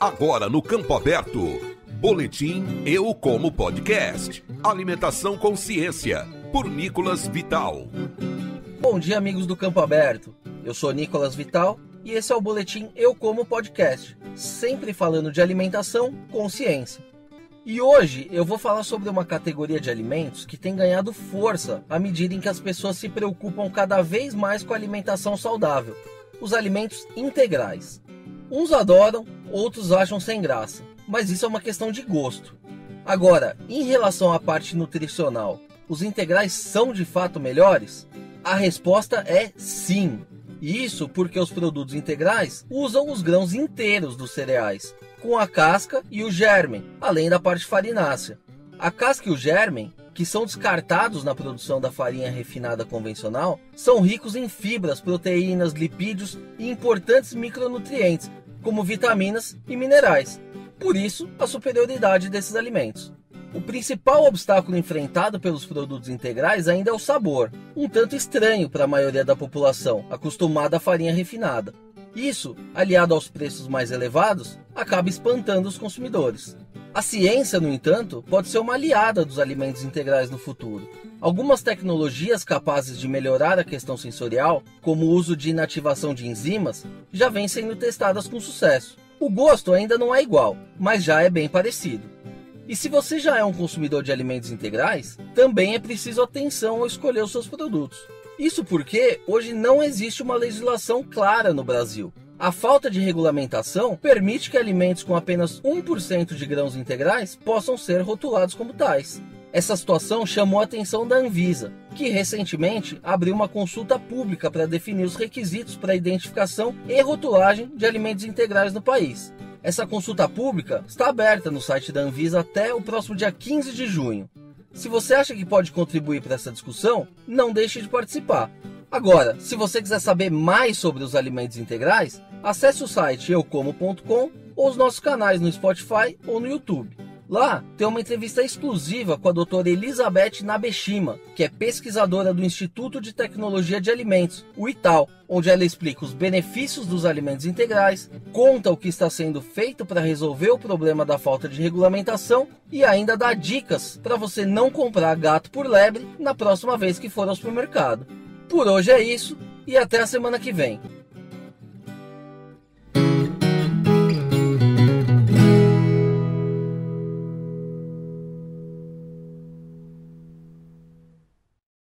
Agora no Campo Aberto. Boletim Eu Como Podcast. Alimentação com Ciência. Por Nicolas Vital. Bom dia, amigos do Campo Aberto. Eu sou Nicolas Vital e esse é o Boletim Eu Como Podcast. Sempre falando de alimentação com ciência. E hoje eu vou falar sobre uma categoria de alimentos que tem ganhado força à medida em que as pessoas se preocupam cada vez mais com a alimentação saudável: os alimentos integrais. Uns adoram, outros acham sem graça, mas isso é uma questão de gosto. Agora, em relação à parte nutricional, os integrais são de fato melhores? A resposta é sim. Isso porque os produtos integrais usam os grãos inteiros dos cereais, com a casca e o germen, além da parte farinácea. A casca e o germen, que são descartados na produção da farinha refinada convencional, são ricos em fibras, proteínas, lipídios e importantes micronutrientes, como vitaminas e minerais. Por isso, a superioridade desses alimentos. O principal obstáculo enfrentado pelos produtos integrais ainda é o sabor, um tanto estranho para a maioria da população, acostumada à farinha refinada. Isso, aliado aos preços mais elevados, acaba espantando os consumidores. A ciência, no entanto, pode ser uma aliada dos alimentos integrais no futuro. Algumas tecnologias capazes de melhorar a questão sensorial, como o uso de inativação de enzimas, já vêm sendo testadas com sucesso. O gosto ainda não é igual, mas já é bem parecido. E se você já é um consumidor de alimentos integrais, também é preciso atenção ao escolher os seus produtos. Isso porque hoje não existe uma legislação clara no Brasil. A falta de regulamentação permite que alimentos com apenas 1% de grãos integrais possam ser rotulados como tais. Essa situação chamou a atenção da Anvisa, que recentemente abriu uma consulta pública para definir os requisitos para a identificação e rotulagem de alimentos integrais no país. Essa consulta pública está aberta no site da Anvisa até o próximo dia 15 de junho. Se você acha que pode contribuir para essa discussão, não deixe de participar. Agora, se você quiser saber mais sobre os alimentos integrais, acesse o site eucomo.com ou os nossos canais no Spotify ou no YouTube. Lá tem uma entrevista exclusiva com a doutora Elizabeth Nabeshima, que é pesquisadora do Instituto de Tecnologia de Alimentos, o ITAL, onde ela explica os benefícios dos alimentos integrais, conta o que está sendo feito para resolver o problema da falta de regulamentação e ainda dá dicas para você não comprar gato por lebre na próxima vez que for ao supermercado. Por hoje é isso e até a semana que vem.